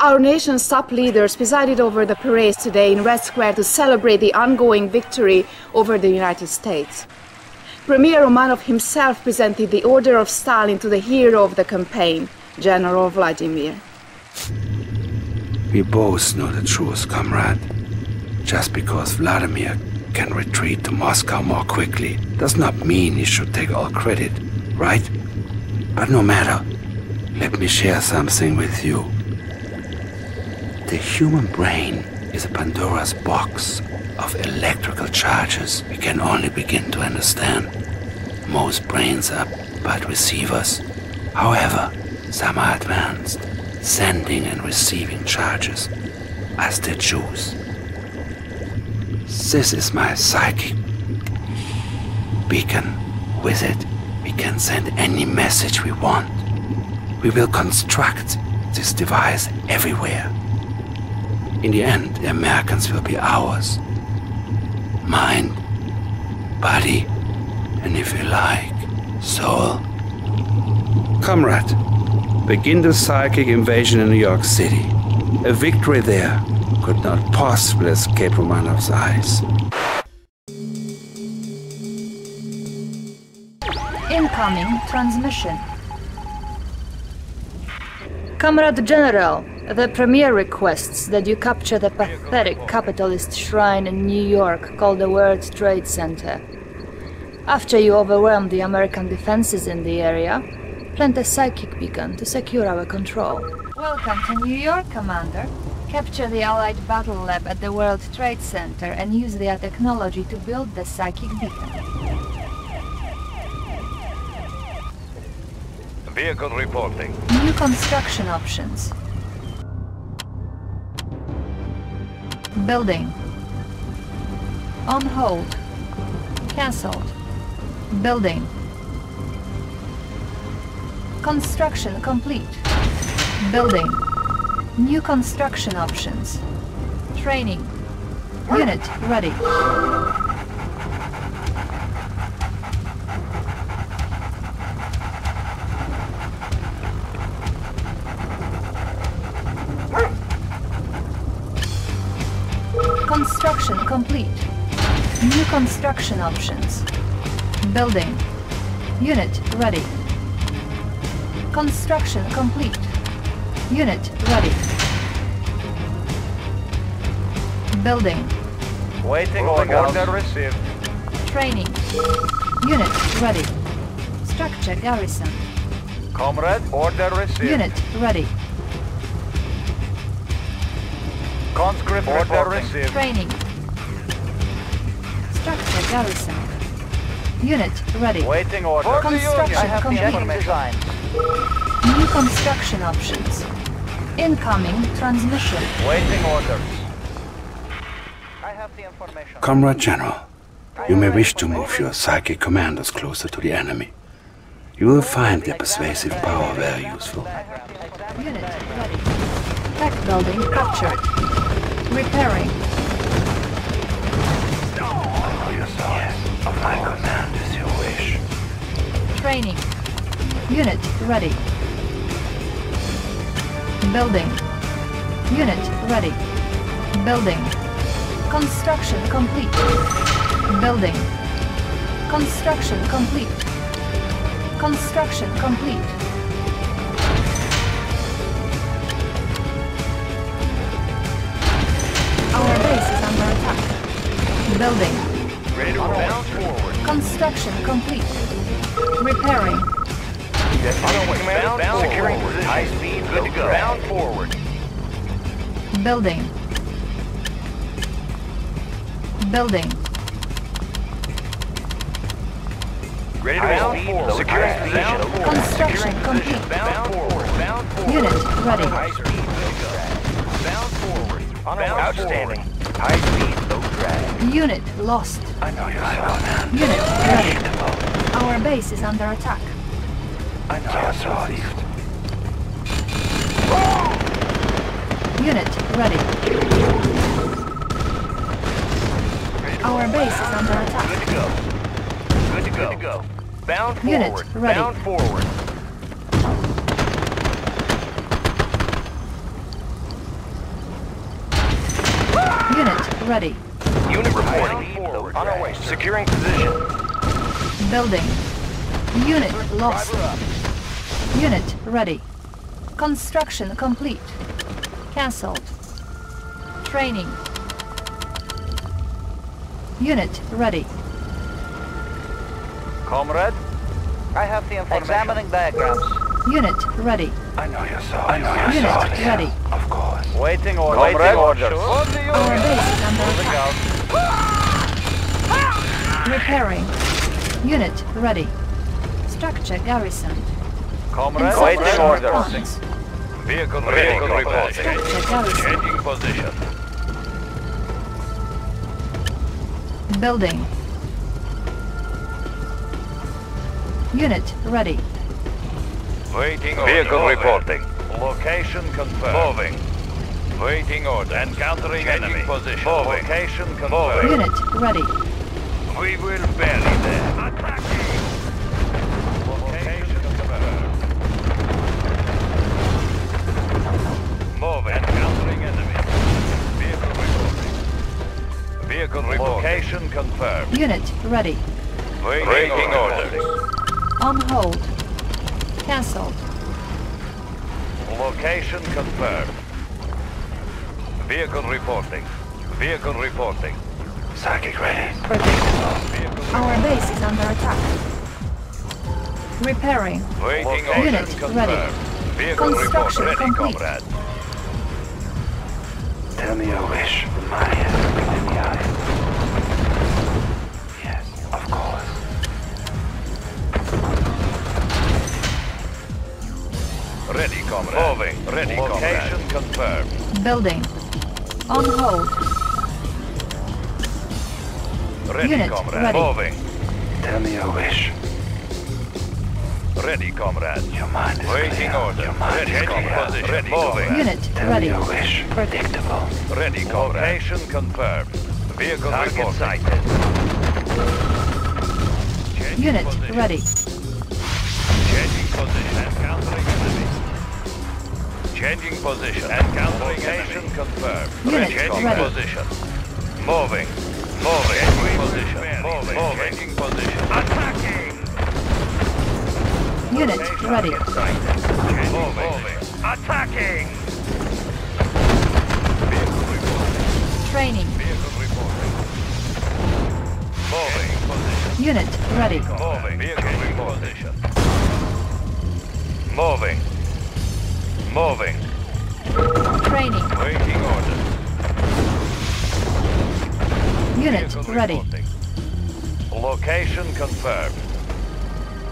Our nation's top leaders presided over the parade today in Red Square to celebrate the ongoing victory over the United States. Premier Romanov himself presented the Order of Stalin to the hero of the campaign, General Vladimir. We both know the truth, comrade. Just because Vladimir can retreat to Moscow more quickly does not mean he should take all credit, right? But no matter, let me share something with you. The human brain is a Pandora's box of electrical charges we can only begin to understand. Most brains are but receivers. However, some are advanced, sending and receiving charges as they choose. This is my psychic beacon. With it, we can send any message we want. We will construct this device everywhere. In the end, the Americans will be ours. Mind, body, and if you like, soul. Comrade, begin the psychic invasion in New York City. A victory there could not possibly escape Romanov's eyes. Incoming transmission. Comrade General, the Premier requests that you capture the pathetic capitalist shrine in New York called the World Trade Center. After you overwhelm the American defenses in the area, plant a psychic beacon to secure our control. Welcome to New York, Commander. Capture the Allied Battle Lab at the World Trade Center and use their technology to build the psychic beacon. Vehicle reporting. New construction options. Building. On hold. Cancelled. Building. Construction complete. Building. New construction options. Training. Unit ready. Construction options. Building. Unit ready. Construction complete. Unit ready. Building. Waiting order. Order received. Training. Unit ready. Structure garrison. Comrade, order received. Unit ready. Conscript order received. Training. Structure garrison. Unit ready. Waiting order. Construction Union. I complete. information. New construction options. Incoming transmission. Waiting orders. I have the information. Comrade General, you may wish to move your psychic commanders closer to the enemy. You will find their persuasive power very useful. Unit ready. Tech building captured. Repairing. My command is your wish. Training. Unit ready. Building. Unit ready. Building. Construction complete. Building. Construction complete. Construction complete. Our base is under attack. Building. Ready to bound forward. Construction complete. Repairing. Bound, bound Securing position. High speed, good to go. Bound forward. Building. Building. Ready to bound forward. Securing position. Construction complete. Bound forward. Bound forward. Unit ready. High speed, good to go. Bound forward. Bound Outstanding. High speed, low drag. Unit lost. I know you're thrown out. Unit ready. Our base is under attack. I know you're thrown. Unit ready. Our base is under attack. Good to go. Good to go. Good to go. Bound forward. Unit ready. Bound forward. Unit ready. Unit reporting. Forward. On our way. sir. Securing position. Building. Unit lost. Unit ready. Construction complete. Cancelled. Training. Unit ready. Comrade, I have the information. Examining diagrams. Unit ready. I know you saw I know you Unit saw it. yeah. ready. Of course. Waiting orders. Waiting orders. Our base is under attack. Out. Repairing. Unit ready. Structure garrisoned. Comrade, Insufficient waiting orders. funds. Vehicle reporting. Structure garrisoned. Changing position. Building. Unit ready. Waiting Vehicle order. reporting. Location confirmed. Moving. Waiting order. Encountering Changing enemy. position. Moving. Location confirmed. Unit ready. We will bury them. Attacking. Location confirmed. Moving. Encountering enemy. Vehicle reporting. Vehicle reporting. Location confirmed. Unit ready. Waiting, Waiting order. On hold. Cancelled. Location confirmed. Vehicle reporting. Vehicle reporting. Psychic ready. Predictable. Our base is under attack. Repairing. Waiting Unit order ready. Vehicle Construction ready, complete. comrade. Tell me your wish. My hand in the eye. Yes, of course. Ready, comrade. Moving. Ready, Location confirmed. Building. On hold. Ready, Unit comrade. ready. Moving. Tell me your wish. Ready, comrade. Your mind is Waiting clear. order. Your mind Ready, is changing clear. position. Ready, Moving. Unit Tell ready. me your wish. Predictable. Ready, comrade. Location confirmed. Vehicle Target reporting. sighted. Changing Unit position. ready. Changing position. Encountering enemy. Changing position. Encountering enemy. confirmed. Unit Changing ready. position. Moving. Moving. Changing position. Moving. Moving. Changing position. Attacking. Unit ready. Moving. Moving. Attacking. Vehicle reporting. Training. Vehicle reporting. Moving. Position. Unit ready. Moving. Vehicle position. Moving. Moving. Training. Waiting orders. Unit Vehicle ready. Reporting. Location confirmed.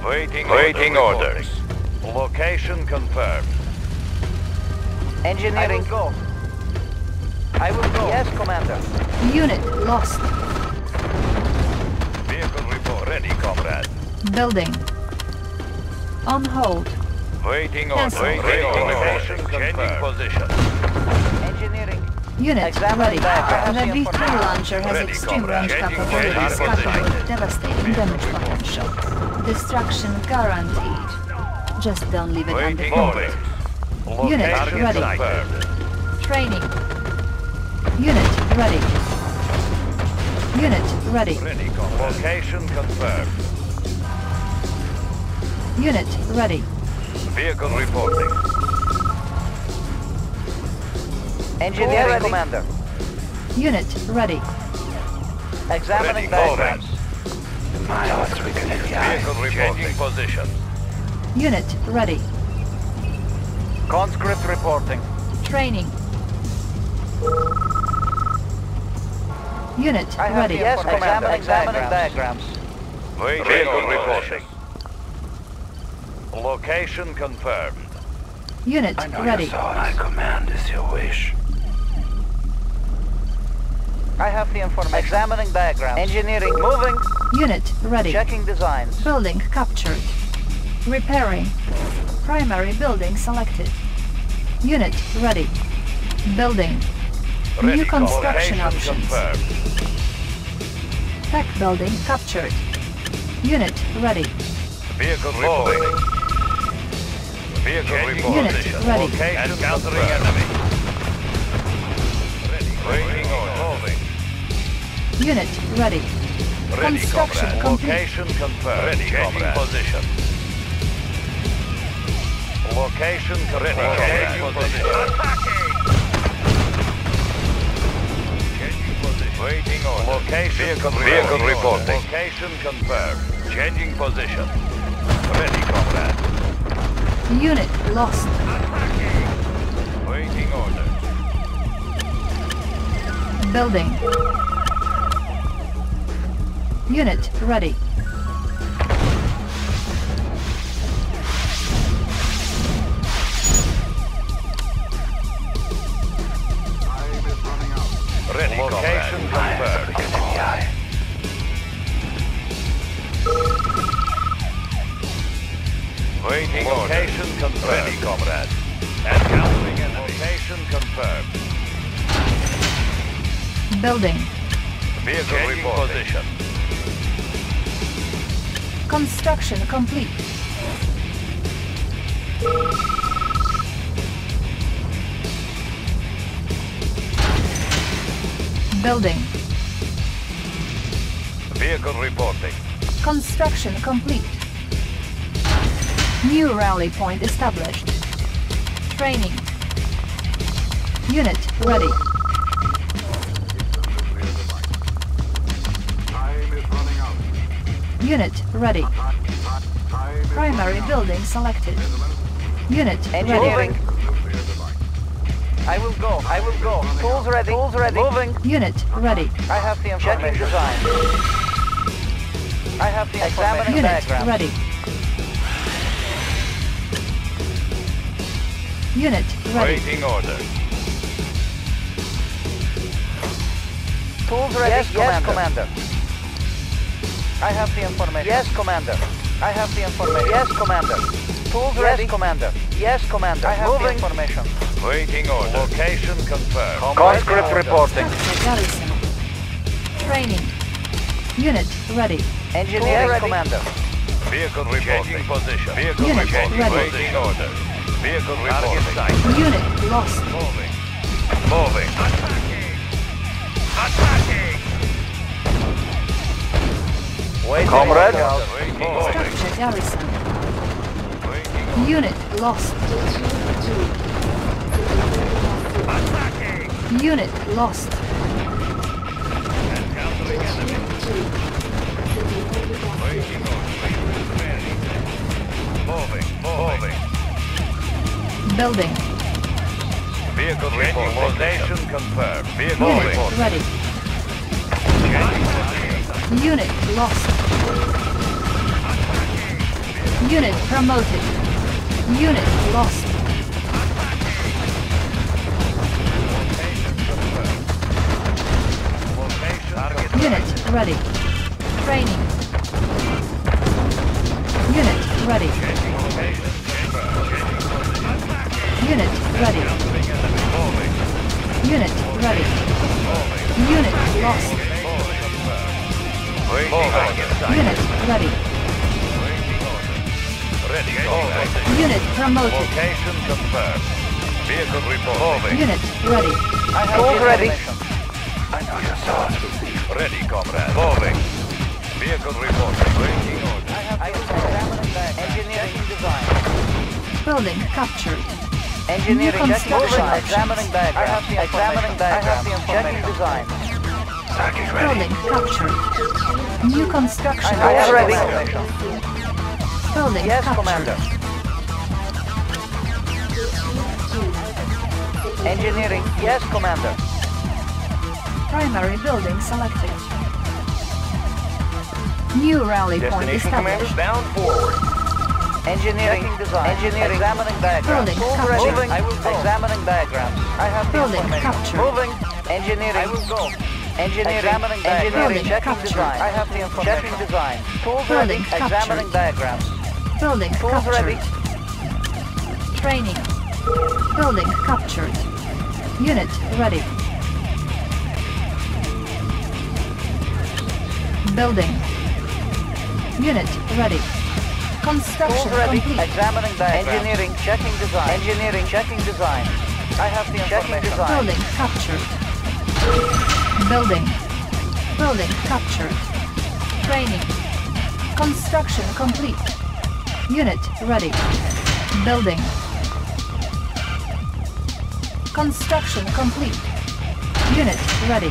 Waiting, Waiting order orders. reporting. Location confirmed. Engineering. I will go. I will go. Yes, Commander. Unit lost. Vehicle report ready, comrade. Building. On hold. Waiting Cancel. order. Waiting Waiting order. order. Changing position. Unit Examine ready. diagram. The V3 launcher has Ready, extreme range capabilities coupled with devastating damage potential. Destruction guaranteed. Just don't leave it Waiting undefended. Unit ready. confirmed. Training. Unit ready. Unit ready. Ready. Location confirmed. Unit ready. Vehicle reporting. Engineering, ready. Commander. Unit ready. Ready, Examining moving. diagrams. My odds weaken in the. Vehicle reporting. Changing position. Unit ready. Conscript reporting. Training. Unit I have ready. yes, Commander. Examining diagrams. Waiting Vehicle reporting. Location confirmed. Unit I know ready. you saw it. My command is your wish. I have the information. Examining diagrams. Engineering. Moving. Unit ready. Checking designs. Building captured. Repairing. Primary building selected. Unit ready. Building. Ready, New construction options. confirmed. Tech building captured. Unit ready. Vehicle reporting. Vehicle reporting. Unit ready. Location encountering enemy. Unit ready. Ready, Construction comrade. complete. Location confirmed. Ready, Changing position. Location confirmed. Ready, Changing position. Changing position. Waiting order. Location vehicle, vehicle reporting. Location confirmed. Changing position. Ready, comrade. Unit lost. Waiting order. Building. Unit ready. Ready, Location confirmed. Waiting Location confirmed. Ready, comrade. Encountering enemy. Location confirmed. Building. Vehicle Changing position. Construction complete. Building. Vehicle reporting. Construction complete. New rally point established. Training. Unit ready. Time is running out. Unit ready. Primary building selected. Unit Engineering. ready. I will go. I will go. Tools ready. Tools ready. Moving. Unit ready. I have the information. Checking design. I have the Examining Unit diagram. ready. Unit ready. Waiting order. Tools ready. Yes, yes, Commander. I have the information. Yes, Commander. I have the information. Yes, Commander. Tools ready. Commander. Yes, Commander. I have the information. Waiting order. Location confirmed. Conscript reporting. Garrison. Training. Unit ready. Engineer yes, Commander. Vehicle reporting. Changing position. Vehicle Unit reporting. ready. Waiting order. Vehicle reporting. Unit lost. Moving. Moving. Attacking. Waiting Comrade. order. Waiting order. Structure garrison. Unit lost. Unit lost. Encountering enemy. Waiting order. Moving. Moving. Building. Vehicle reporting. Location confirmed. Vehicle Unit ready. Unit lost. Unit promoted. Unit lost. Unit ready. Training. Unit ready. Unit ready. Unit ready. Unit lost. Waiting order. Unit ready. Ready. Moving. Unit promoted. Location confirmed. Vehicle reporting. Unit ready. I have Tools ready. Ready, comrade. Moving. Vehicle reporting. Waiting order. I will examining diagram. Engineering design. Building captured. Engineering New checking construction design. Examining diagram. I have the examining diagram. I have the checking design. Building captured. New construction I have ready. Building Yes, captured. Commander. Engineering. Yes, Commander. Primary building selected. New rally point Destination commanders established. bound forward. Engineering design. Engineering. Examining diagram. Building Tools captured. Moving. I will go. Examining diagram. I have Building information. captured. Moving. Engineering. I will go. Engineering. Examining Engineering. Checking captured. design. I have the information. Checking design. Tools Building ready. Examining diagram. Building Tools ready. Training. Building captured. Unit ready. Building. Unit ready. Construction Tools ready. complete. Examining diagram. Engineering. Checking design. Engineering. Checking design. I have the information. Design. Building captured. Building. Building captured. Training. Construction complete. Unit ready. Building. Construction complete. Unit ready.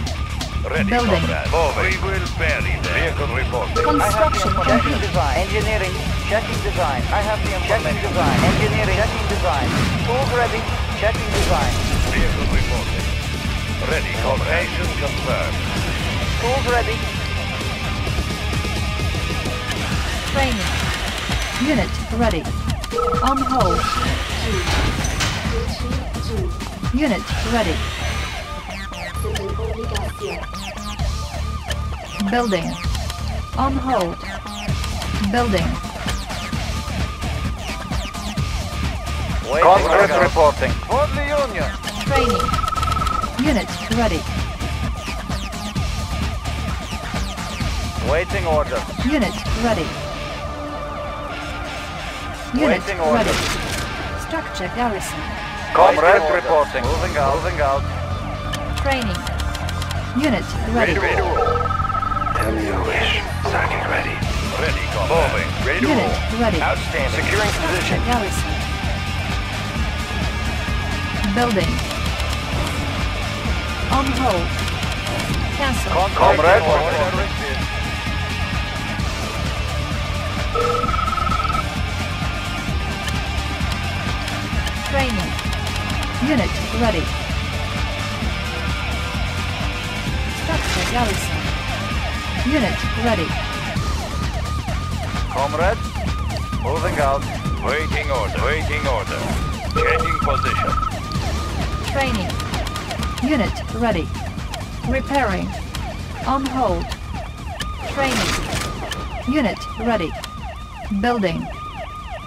Ready, Building. comrade. Moving. We will bury them. Vehicle reporting. I have Construction information. complete. design. Engineering. Checking design. I have the information. Checking design. Engineering. Checking design. Tools ready. Checking design. Vehicle reporting. Ready, Location confirmed. Tools ready. Training. Unit ready. On hold. Unit ready. Building. On hold. Building. Conscript reporting. For the Union. Training. Unit ready. Waiting order. Unit ready. Unit Waiting order. ready. Structure garrison. Comrade reporting. Moving out. Moving out. Training. Unit ready. Tell me your wish. Circuit ready. Ready, comrade. Moving. Ready to Unit roll. ready. Outstanding. Securing position. Garrison. Building. On hold. Cancel. Comrade. Training. Unit ready. Structure garrison. Unit ready. Comrade. Moving out. Waiting order. Waiting order. Changing position. Unit ready. Repairing. On hold. Training. Unit ready. Building.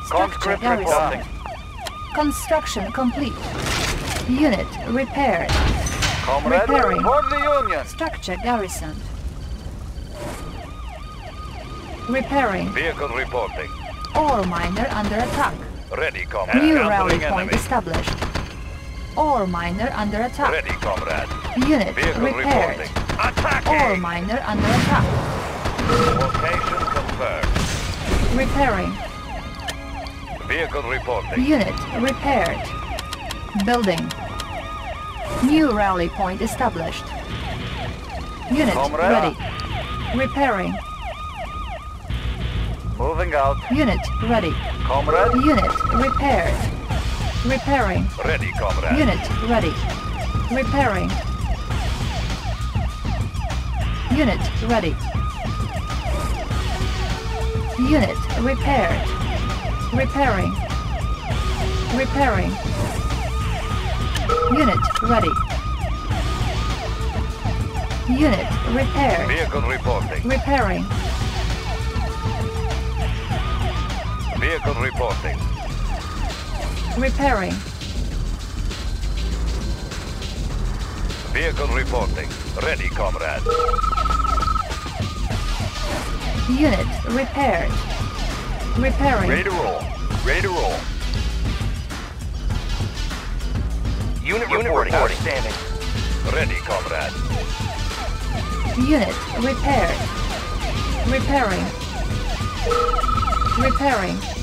Structure Conscript garrison. reporting. Construction complete. Unit repaired. Comrade. Repairing. Union. Structure garrison. Repairing. Vehicle reporting. Ore miner under attack. Ready, comrade. New rally point established. Ore miner under attack. Ready, comrade. Unit Vehicle repaired. reporting. Attacking! Ore miner under attack. Location confirmed. Repairing. Vehicle reporting. Unit repaired. Building. New rally point established. Unit Comrade. ready. Repairing. Moving out. Unit ready. Comrade. Unit repaired. Repairing. Ready, comrade. Unit ready. Repairing. Unit ready. Unit repaired. Repairing. Repairing. Unit ready. Unit repaired. Vehicle reporting. Repairing. Vehicle reporting. Repairing. Vehicle reporting. Ready, comrade. Unit repaired. Repairing. Ready to roll. Ready to roll. Unit, reporting. Outstanding. Ready, comrade. Unit repaired. Repairing. Repairing.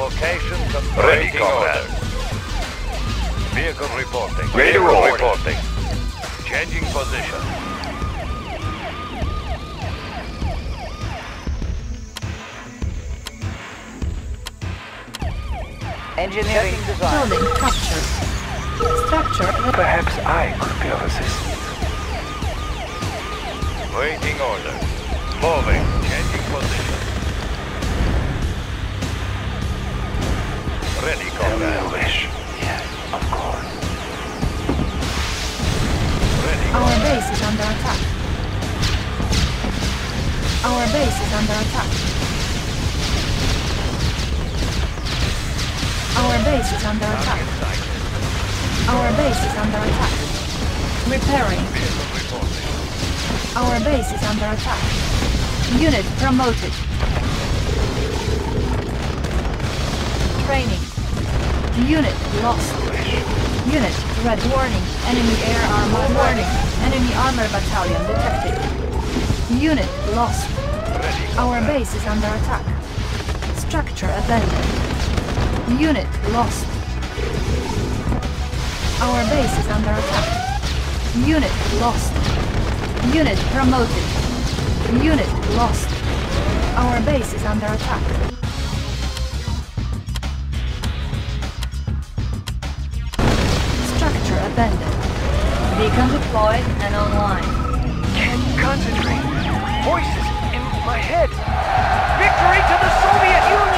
Location confirmed. Ready, comrade. Vehicle reporting. Ready to roll. Reporting. Changing position. Engineering design. Building captured. Structure Perhaps I could be of assistance. Waiting order. Moving. Ready, Tell me your comrade. wish. Yes, of course. Ready, Our comrade. base is under attack. Our base is under attack. Our base is under attack. Our base is under attack. Repairing. Our base is under attack. Unit promoted. Unit lost. Unit, red warning. Enemy air armor warning. Enemy armor battalion detected. Unit lost. Our base is under attack. Structure abandoned. Unit lost. Our base is under attack. Unit lost. Unit promoted. Unit lost. Our base is under attack. suspended. Beacons deployed and online. Can't concentrate. Voices in my head. Victory to the Soviet Union!